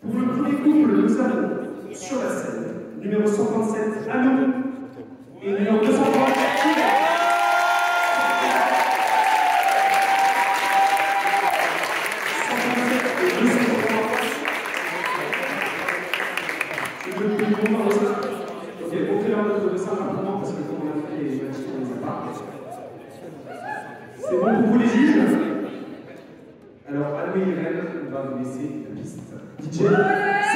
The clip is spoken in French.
Pour le premier couple, nous avons sur la scène numéro 137, Anou, et numéro 203, Je veux plus qu'on parle de ça. Ok, on fait l'ordre de ça rapidement parce que comme on a fait les matchs, on les a pas. C'est bon pour vous les juges love me, see, and just.